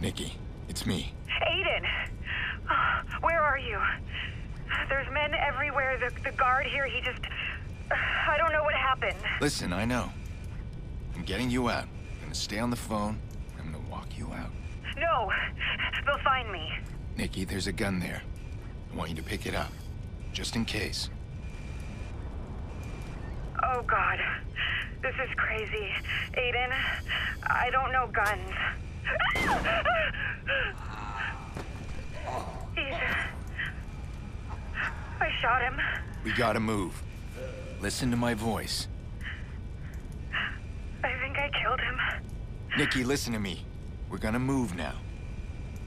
Nikki, it's me. Aiden! Oh, where are you? There's men everywhere. The, the guard here, he just. I don't know what happened. Listen, I know. I'm getting you out. I'm gonna stay on the phone. I'm gonna walk you out. No! They'll find me. Nikki, there's a gun there. I want you to pick it up. Just in case. Oh, God. This is crazy. Aiden, I don't know guns. Ah! He's. Shot him. We gotta move. Listen to my voice. I think I killed him. Nikki, listen to me. We're gonna move now.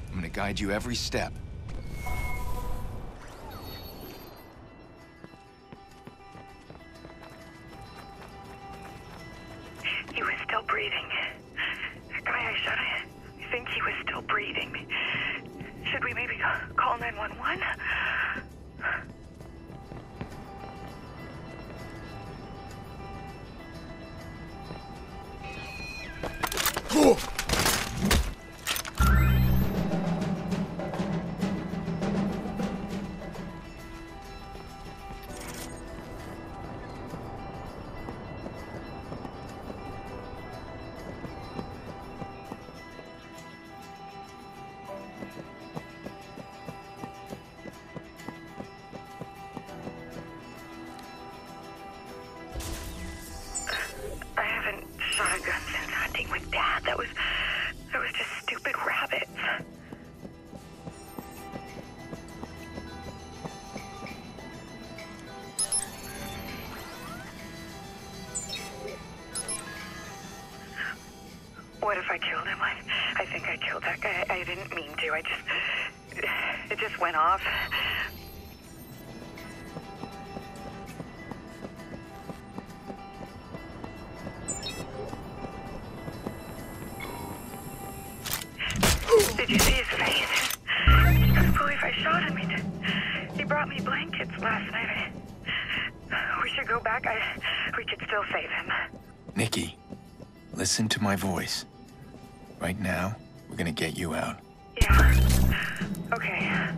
I'm gonna guide you every step. I What if I killed him? I, I think I killed that guy. I didn't mean to. I just it just went off. Did you see his face? He couldn't believe I shot him. He, he brought me blankets last night. I, we should go back. I, we could still save him. Nikki, listen to my voice. Right now, we're gonna get you out. Yeah. Okay.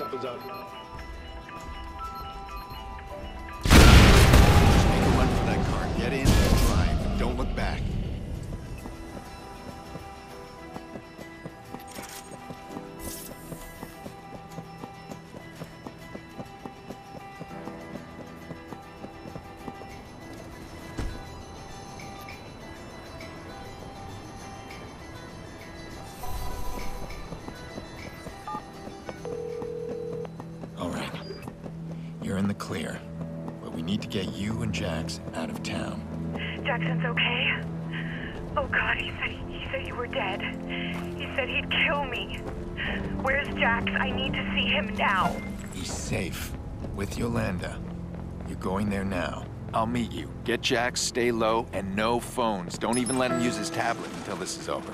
Hey, something's get you and Jax out of town. Jackson's okay? Oh God, he said he said you were dead. He said he'd kill me. Where's Jax? I need to see him now. He's safe. With Yolanda. You're going there now. I'll meet you. Get Jax, stay low, and no phones. Don't even let him use his tablet until this is over.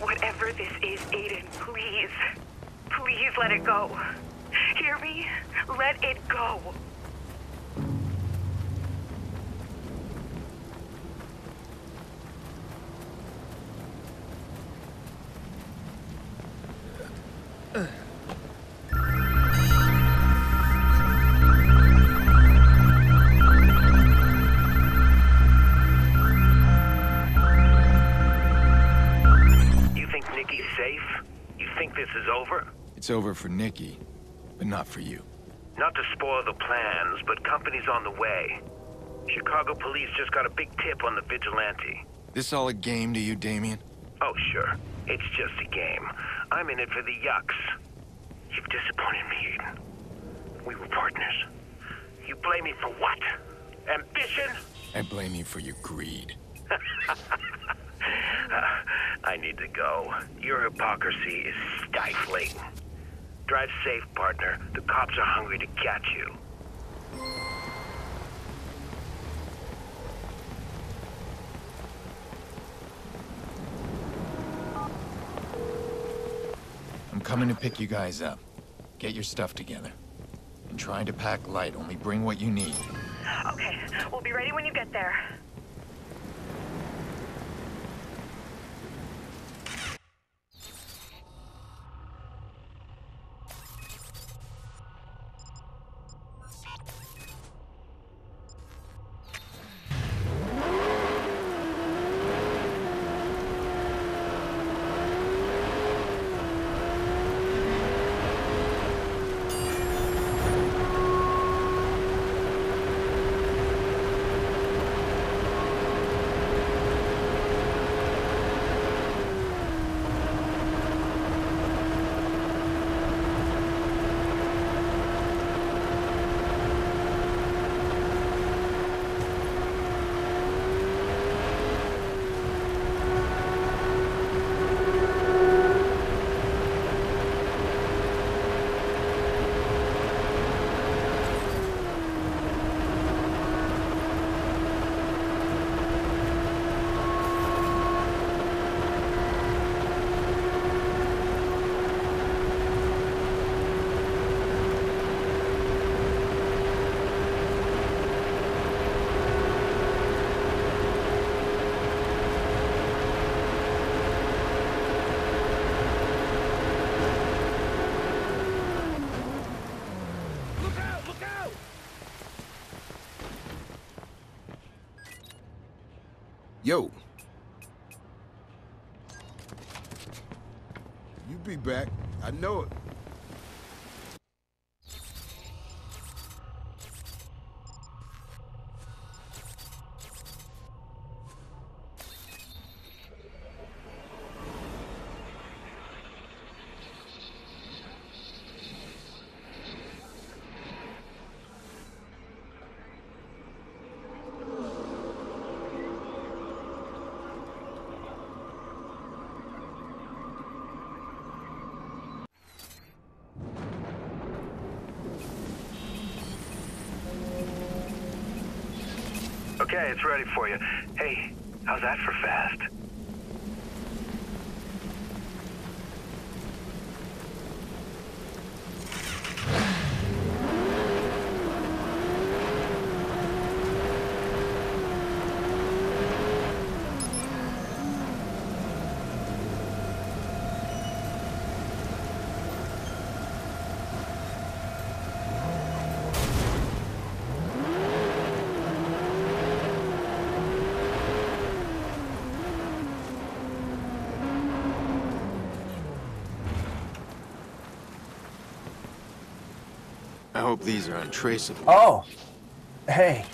Whatever this is, Aiden, please. Please let it go. Hear me? Let it go. Safe? You think this is over? It's over for Nikki, but not for you. Not to spoil the plans, but company's on the way. Chicago police just got a big tip on the vigilante. This all a game to you, Damien? Oh, sure. It's just a game. I'm in it for the yucks. You've disappointed me, Aiden. We were partners. You blame me for what? Ambition? I blame you for your greed. I need to go. Your hypocrisy is stifling. Drive safe, partner. The cops are hungry to catch you. I'm coming to pick you guys up. Get your stuff together. And try to pack light. Only bring what you need. Okay, we'll be ready when you get there. Yo. You be back. I know it. Okay, it's ready for you. Hey, how's that for fast? Hope these are untraceable. Oh, hey.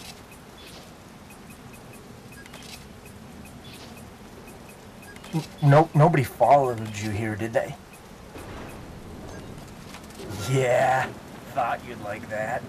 No, nobody followed you here, did they? Yeah, thought you'd like that.